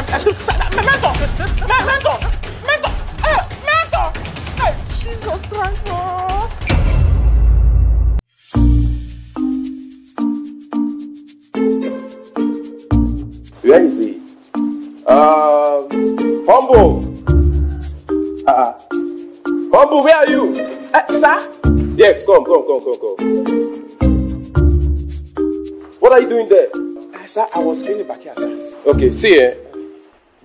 excuse mentor, mentor, mentor, hey, mentor, um, hey, Jesus Christ, Lord. Where is he? Uh, Humble. Uh, Humble, where are you? Uh, sir? Yes, come, come, come, come, come. What are you doing there? Uh, sir, I was cleaning back here, sir. Okay, see you. Eh?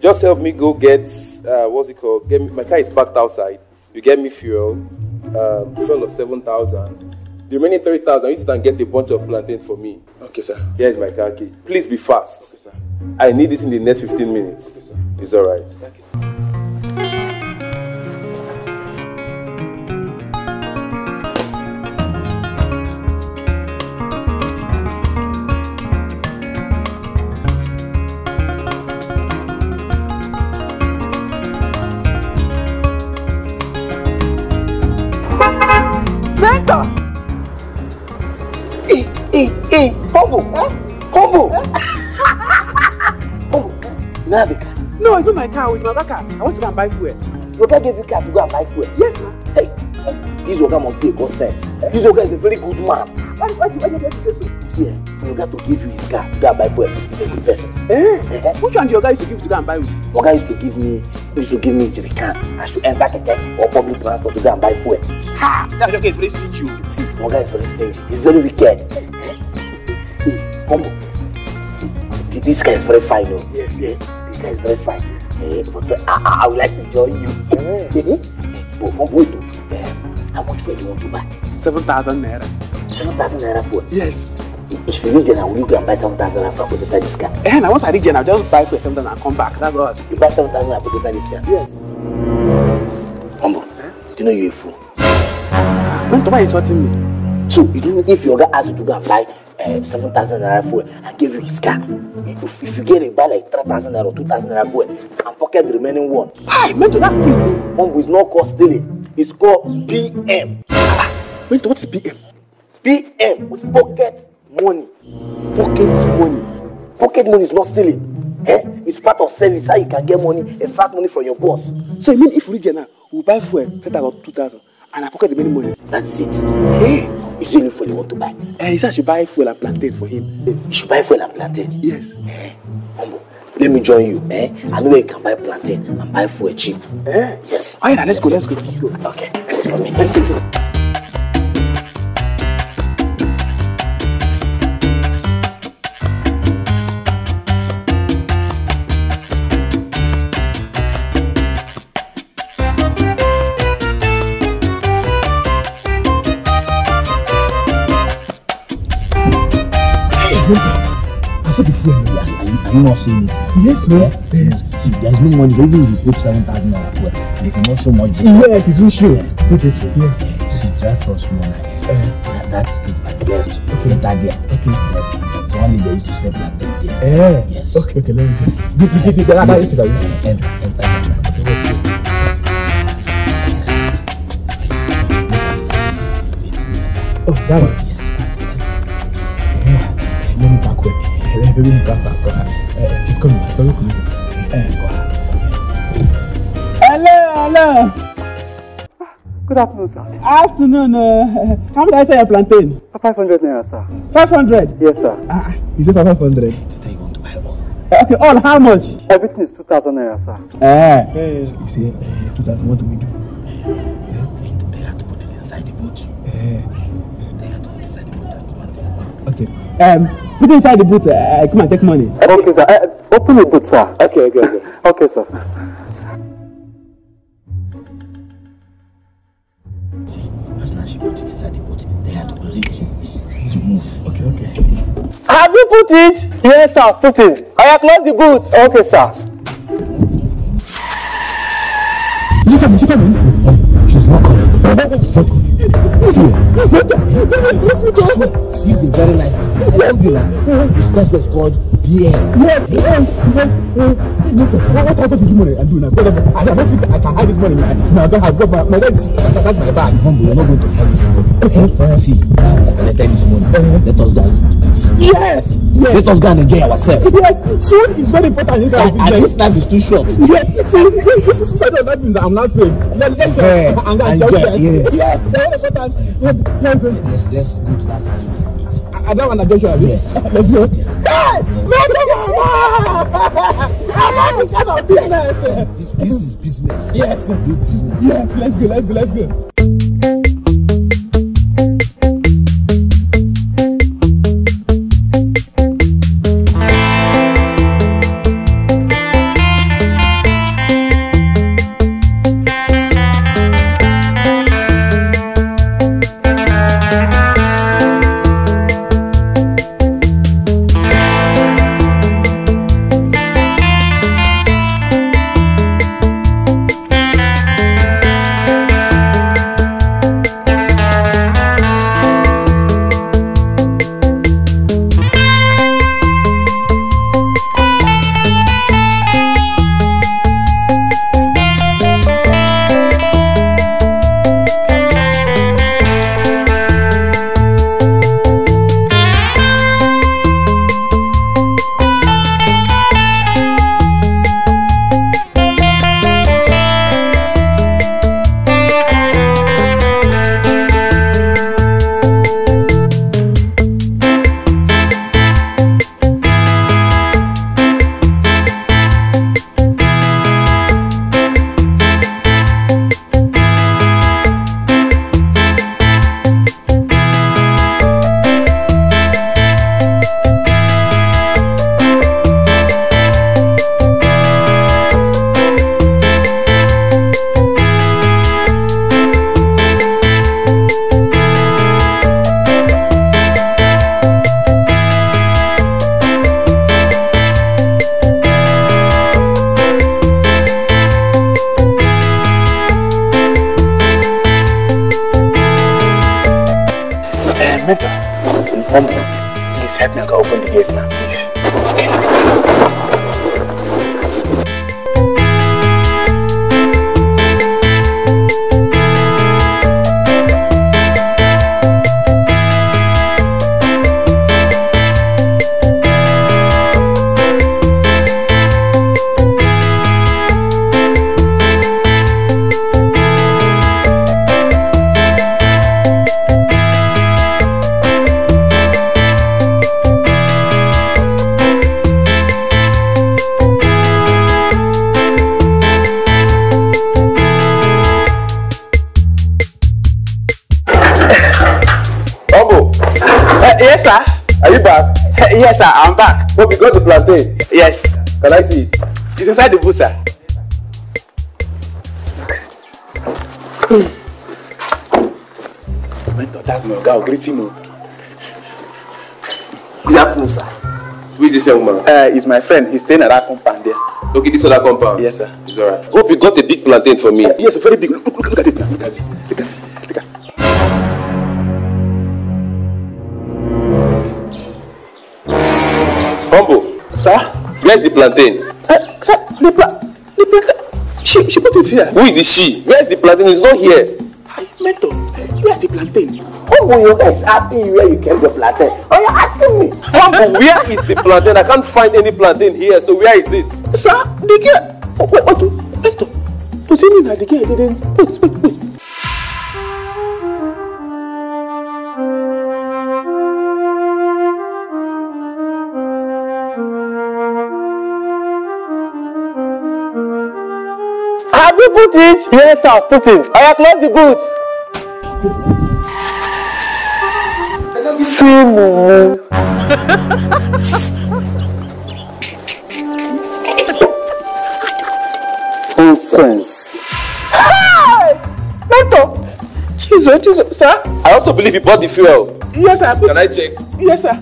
just help me go get uh, what's it called? Get me, my car is parked outside. You get me fuel, um, fuel of seven thousand. The remaining three thousand, you sit and get a bunch of plantains for me. Okay, sir. Here's my car key. Please be fast. Okay, sir. I need this in the next fifteen minutes. Okay, sir. It's all right. Thank you. Combo! Combo! Combo! You don't car? No, it's not my car. It's my other car. I want to go and buy fuel. Your dad gave you car to go and buy fuel? Yes, ma. Hey, this Oga must be a good sense. This Oga is a very good man. Why, why, why do you say so? See, eh, your guy to give you his car to go and buy fuel, he's a good person. Eh? eh? Which one your guy used to give to go and buy with? guy used to give me, used to give me jerrycan. I should enter keke or public transport to go and buy fuel. Ha! That's okay, very stingy. Oh. See, guy is very stingy. He's very wicked. Come. This guy is very fine, no? Oh. Yes, yes. This guy is very fine. Uh, but uh, I, I would like to join you. but, but wait, uh, how much do you want to buy? 7,000 naira. 7,000 naira for? Yes. If you reach then I will go and buy 7,000 naira for inside this car. And once I reach then I'll just buy for 7,000 and come back. That's all. You buy 7,000 and put inside this car? Yes. Humble, eh? you know you're a fool. Don't is insulting me. So, you don't, if your guy asks you to go and buy uh, um, 7,000 naira fuel and give you his car. If, if you get it, buy like 3,000 naira or 2,000 naira fuel and pocket the remaining one. Hey, Mento, that's stealing. Mumbo is not called stealing. It's called PM. Ah, Mento, what is PM? PM with pocket money. Pocket money. Pocket money is not stealing. Eh? It's part of service how you can get money, extract money from your boss. So you mean if we reach now, we buy fuel, set about 2,000 and I pocket the money money. That is it. Hey, Is see any fuel you want to buy? Eh, he said I buy fuel and plantain for him. You should buy fuel and plantain? Yes. Eh, Humble, let me join you. Eh, I know where you can buy plantain and buy fuel cheap. Eh? Yes. All right, let's go, let's go. Let's go. Okay, wait for me. Are you not seeing it? Yes, sir. Yeah. See, there's no money. Even if you put 7,000 naira fuel, it's not so much. Yes, it's not sure. Look at it. Yes. See, drive from small like uh, uh-huh. that, that's the best. Okay. that there. Okay. Yes. So only there used to step like that there. Yeah. Yes. Okay, okay, let me go. Did, did, did, did, Enter, enter, enter. Okay, wait, wait. Oh, that one. coming back back back. Uh, eh, eh, she's coming. She's coming. coming. Uh, eh, go ahead. Hello, hello. Ah, good afternoon, sir. Afternoon. Uh, how much I sell your plantain? Five hundred naira, sir. Five hundred. Yes, sir. Ah, you ah, say five hundred. Today you want to buy all. Okay, all how much? Everything is two thousand naira, sir. Eh. Uh, hey. You say uh, two thousand. What do we do? Uh, they had to put it inside the boat. Uh, Okay. Um, put inside the boot, Uh, come and take money. Okay, sir. Uh, open the boot, sir. Okay, okay, okay. okay, sir. See, as now she put it inside the boot, they had to close it. move. Okay, okay. Have you put it? Yes, sir. Put it. I have closed the boot. Okay, sir. Is she coming? She's not coming. She's not coming. This is very nice. I told you that. This test was called BM. Yes, BM. What type of money I do now? I don't think I can hide this money. Now I don't have got my my dad attacked my bag. Humble, you're not going to hide this money. Okay. See, now I collected this money. Uh-huh. Let us go. Yes. Yes. Let us go and enjoy ourselves. Yes, food is very important in our And this life is too short. Yes, see, this is such a life is I'm not saying. Let, let's go yeah. and go enjoy. Yes, yes. yes. yes. Let's go to that fast food. I don't want to Joshua. Yes. Let's go. Hey, let me go. I'm not the kind of business. This, this is business. Yes. Business. Yes. Let's go. Let's go. Let's go. humbling. Please help me uncle open the gate, now. yes, sir. Are you back? yes, sir. I'm back. But we got the plantain. Yes. Can I see it? It's inside the boot, sir. Mentor, that's my girl. Greet him. Oh. Good afternoon, sir. Who is this young man? Uh, he's my friend. He's staying at that compound there. Okay, this other compound? Yes, sir. It's alright. Hope you got a big plantain for me. Uh, yes, a very big. Look, look, look at it now. Look at it. Look at it. Combo, sir? Where's the plantain? Uh, sir, the pla- the plantain. She, she put it here. Who is the she? Where's the plantain? It's not here. Meto, where's the plantain? Oh, well, your guys happy where you kept the plantain. Are oh, you asking me? Combo, where is the plantain? I can't find any plantain here, so where is it? Sir, the girl. Oh, wait, what? Meto, does it mean that the girl didn't? Wait, wait, wait. Have you put it? Yes, sir, put it. I have closed the goods. See, Mumu. Nonsense. Hey! Doctor! Jesus, Jesus, sir? I also believe you bought the fuel. Yes, sir. Can I check? Yes, sir.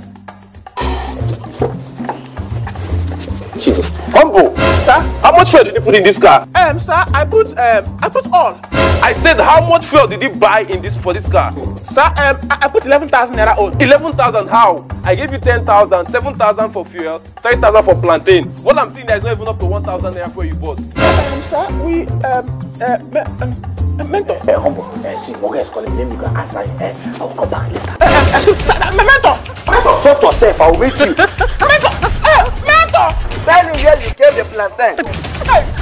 Jesus. Humble. Sir? How much fuel did you put in this car? Um, sir, I put um, I put all. I said, how much fuel did you buy in this for this car? Sir, um, I, I put 11,000 naira on. 11,000 how? I gave you ten thousand, seven thousand for fuel, 3,000 for plantain. What I'm seeing there is not even up to 1,000 naira for you bought. Um, sir, we, um, uh, me, um, uh, mentor. Hey, eh, humble. Uh, see, Morgan is calling me. You can answer it. Eh? I will come back later. Uh, uh, uh, sir, uh, mentor. Mentor. Sort yourself. I will meet you. mentor. Uh, mentor. Ten years you gave de plantain.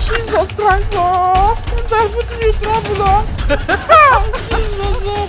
Jesus Christ, oh! That's what you trouble, oh! Jesus, oh!